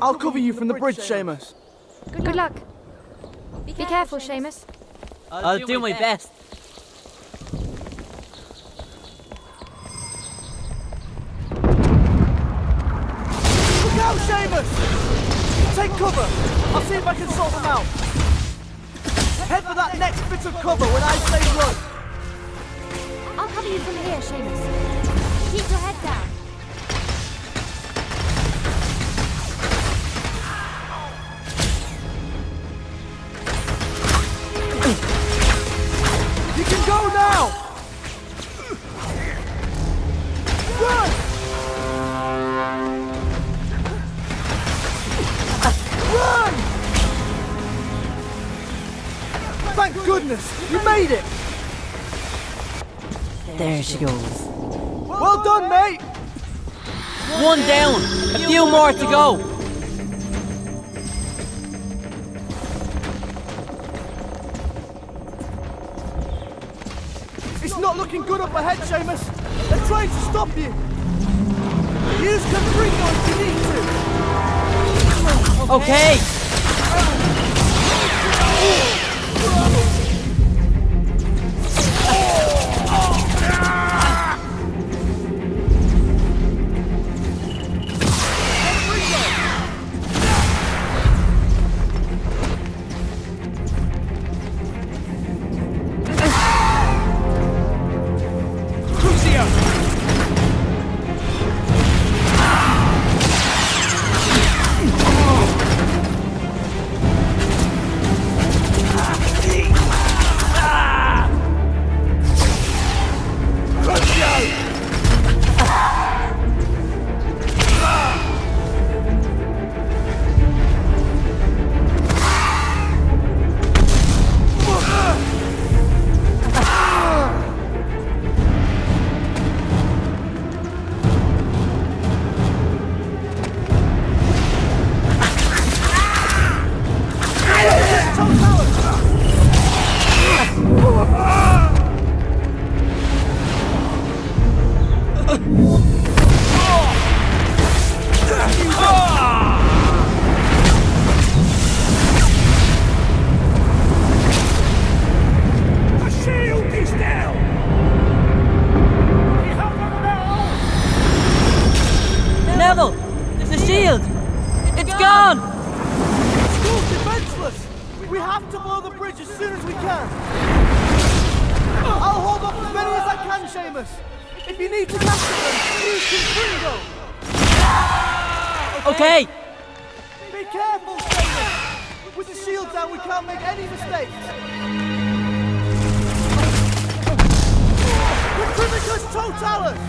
I'll cover you from the bridge, Seamus. Good luck. Be careful, Seamus. I'll do my best. Look out, Seamus! Take cover. I'll see if I can sort them out. Head for that next bit of cover when I say run. I'll cover you from here, Seamus. Keep your head down. She goes. Well done, mate! One down. A few more to go. It's not looking good up ahead, Seamus. They're trying to stop you. Use Confringo if you need to. Okay. Neville, the shield. It's gone. School's defenseless! We have to blow the bridge as soon as we can! I'll hold off as many as I can, Seamus! If you need to capture them, use Confringo! Okay. Be careful, Seamus! With the shield down, we can't make any mistakes! Retributus Totalis!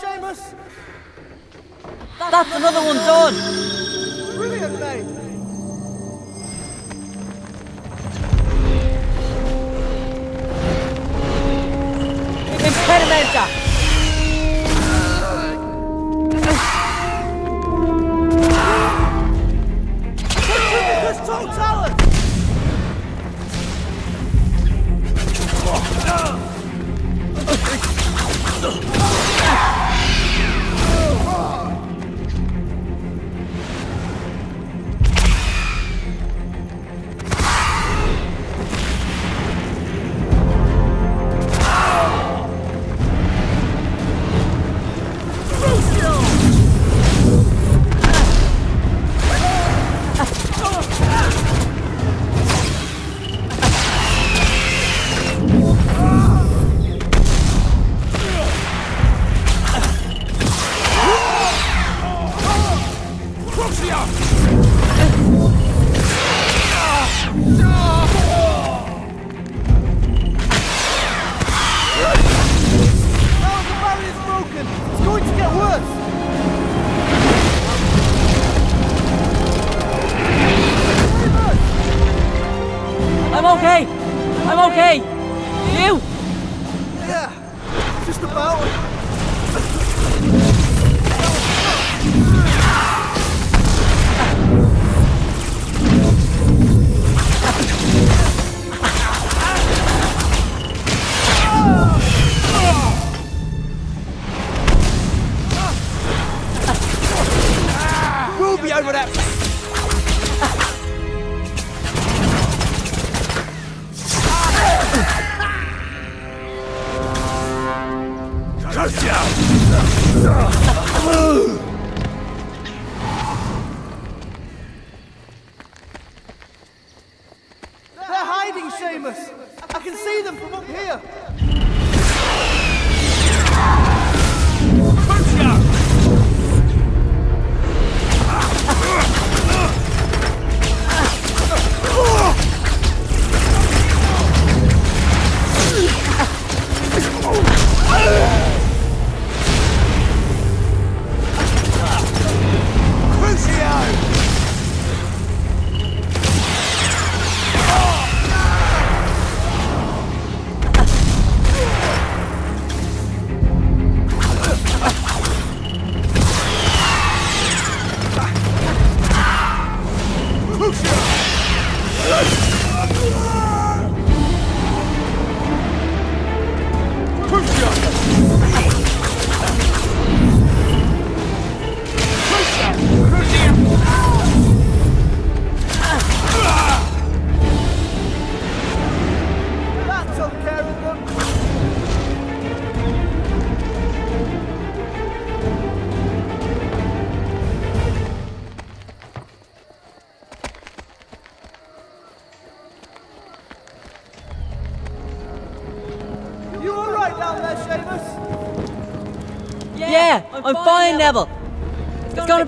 Seamus? That's another one done. Brilliant, mate! Impedimenta. I'm okay. I'm okay. You? Yeah, just about. Hiding, Seamus. I can see them from up here.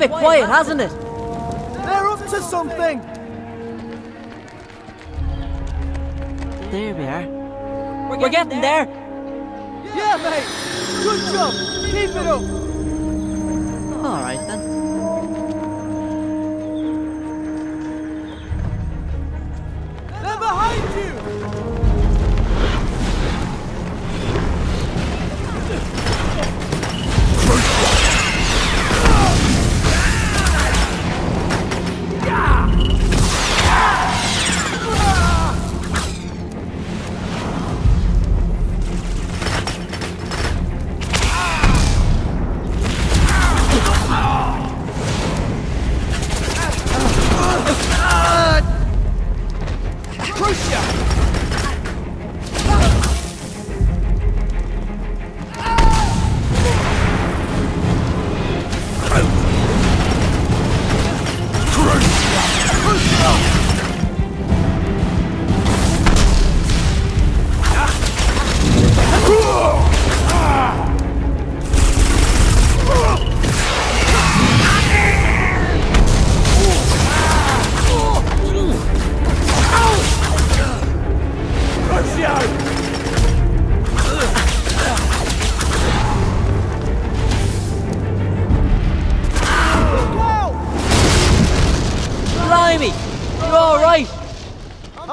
Bit quiet, hasn't it? They're up to something. There we are. We're getting there. Yeah, mate. Good job. Keep it up. All right then.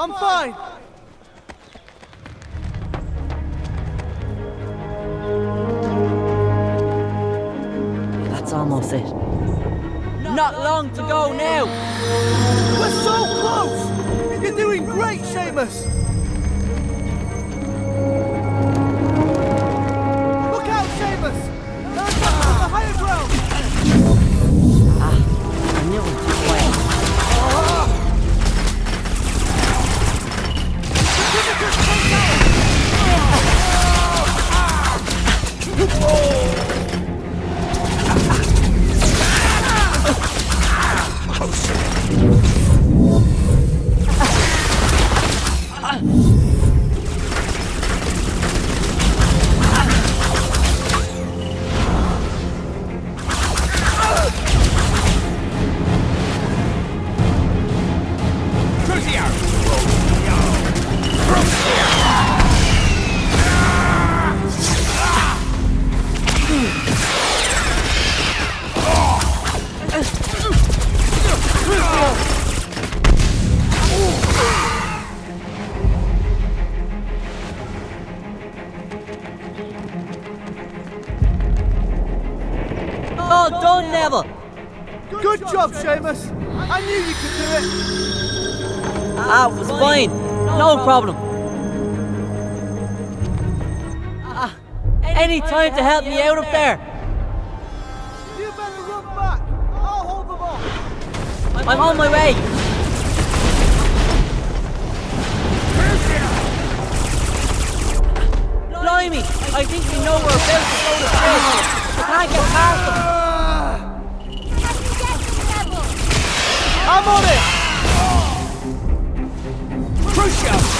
I'm fine. That's almost it. Not long to go now. We're so close. You're doing great, Seamus. Look out, Seamus. From the higher ground. Ah, I knew it Closer. All done, Neville. Good job, Seamus. I knew you could do it. Ah, it was fine. No problem. Ah, any time to help me out up there? You better run back. I'll hold them off. I'm on my way. Blimey, I think we know we're about to go to bridge. I can't get past them. I'm on it! Crucio!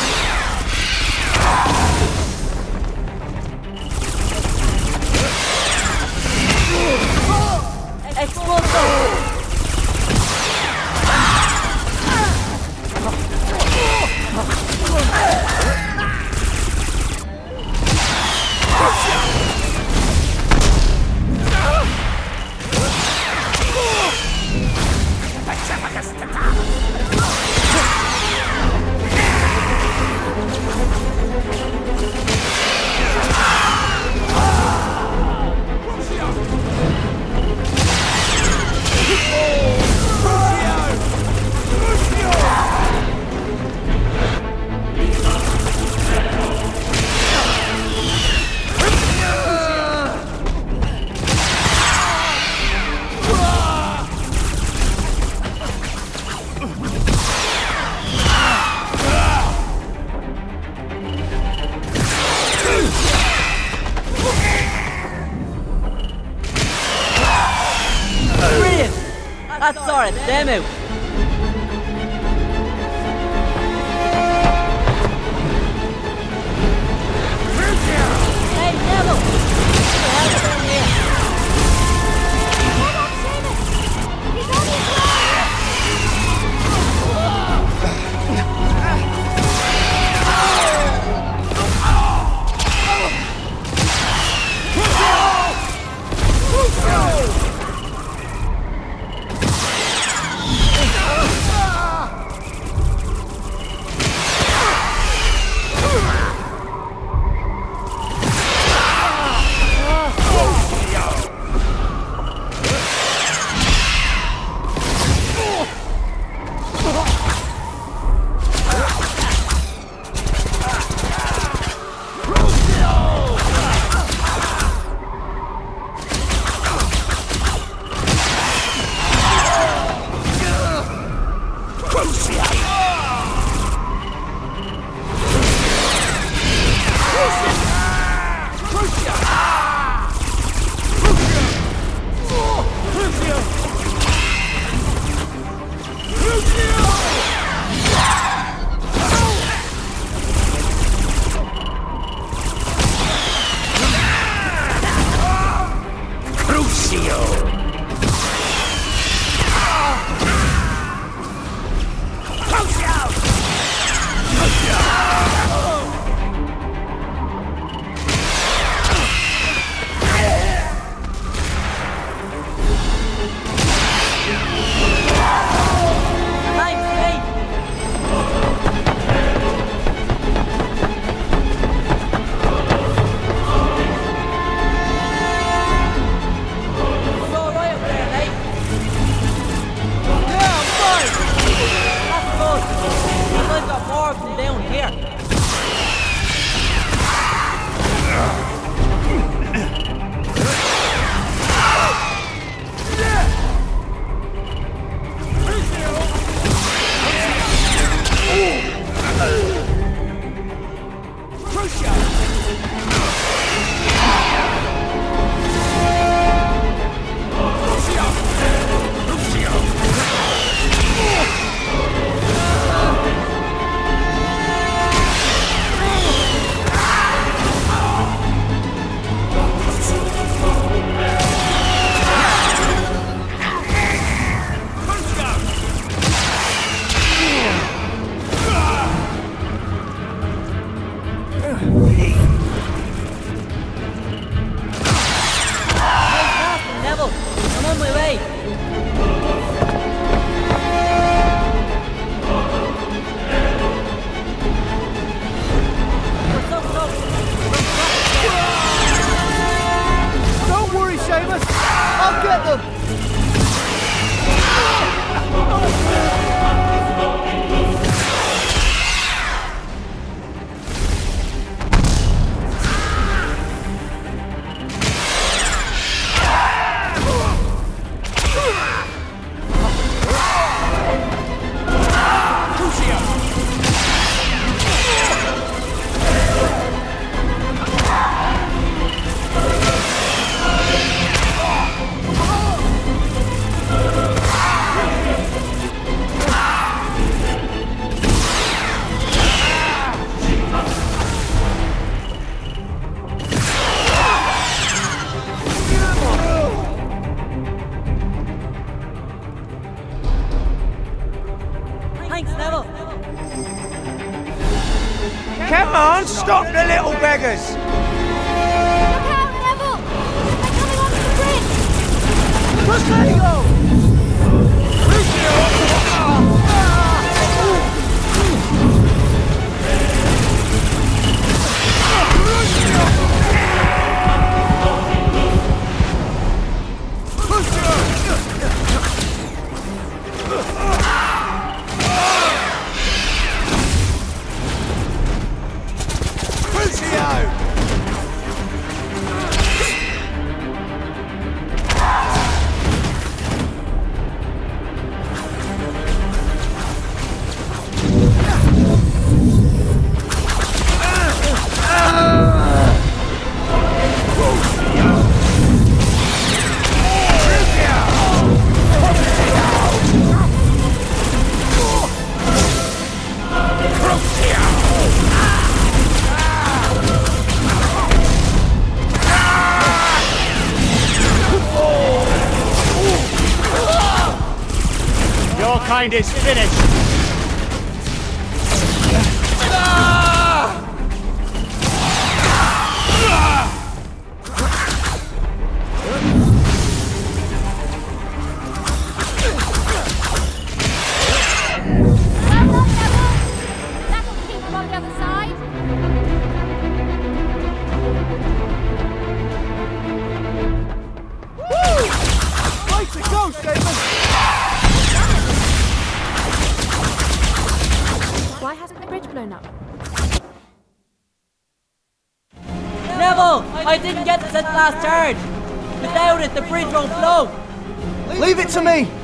Thanks, Neville. Come on, stop the little beggars! Look out, Neville! They're coming onto the bridge! Push let Your kind the last charge. Without it, the bridge won't flow. Leave it to me!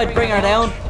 I'd bring her down.